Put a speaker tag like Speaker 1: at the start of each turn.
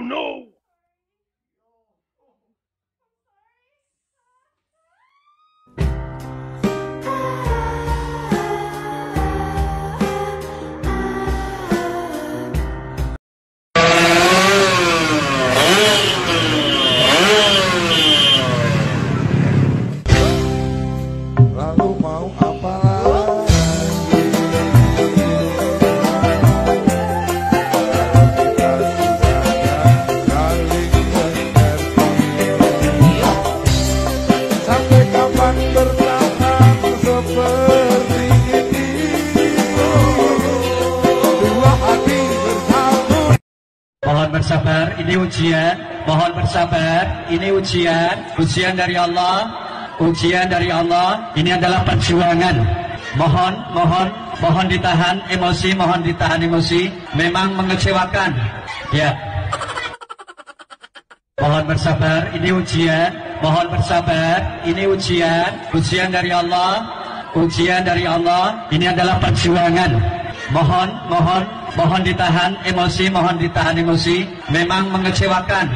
Speaker 1: no! Lalu mau apa ini ujian. Mohon bersabar. Ini ujian. Ujian dari Allah. Ujian dari Allah. Ini adalah perjuangan. Mohon, mohon, mohon ditahan emosi, mohon ditahan emosi. Memang mengecewakan. Ya. Mohon bersabar. Ini ujian. Mohon bersabar. Ini ujian. Ujian dari Allah. Ujian dari Allah. Ini adalah perjuangan. Mohon, mohon, mohon ditahan emosi, mohon ditahan emosi. Memang mengecewakan.